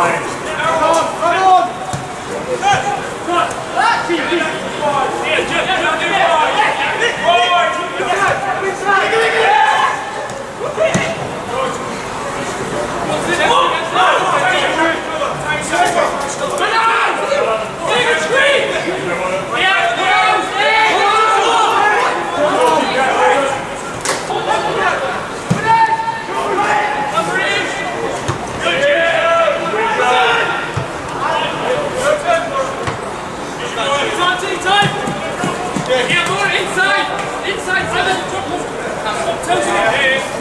Atlanta. Hey!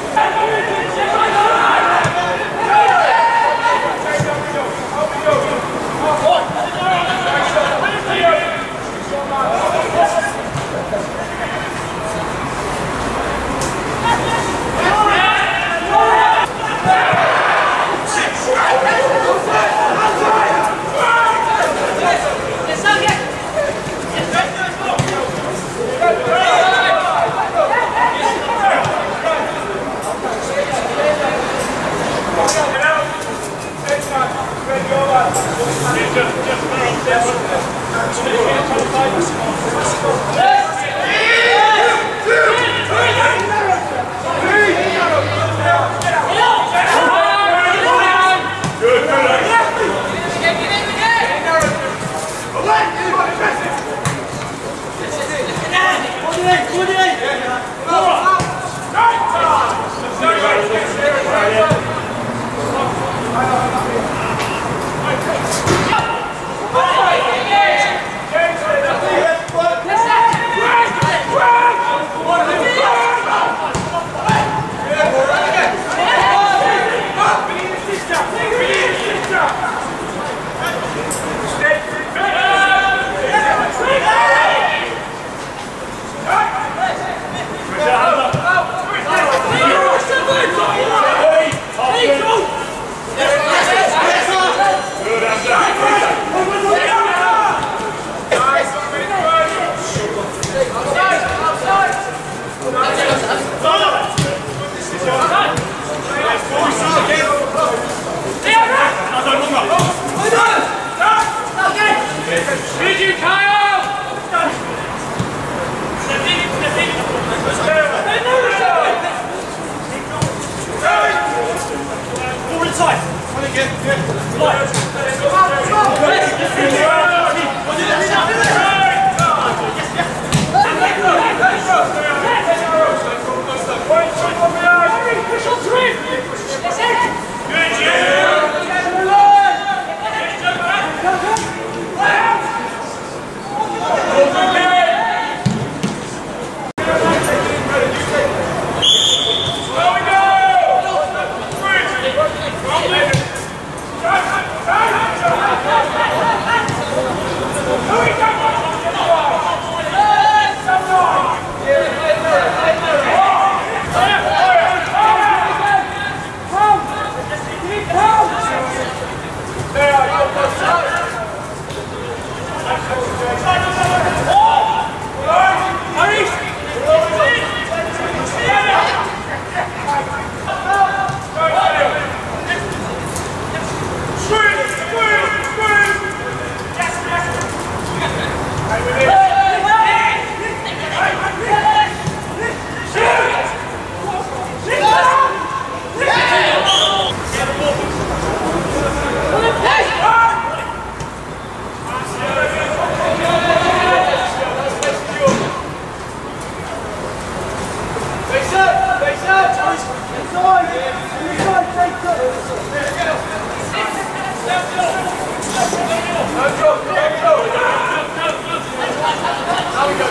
side. Light.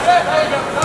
There we go.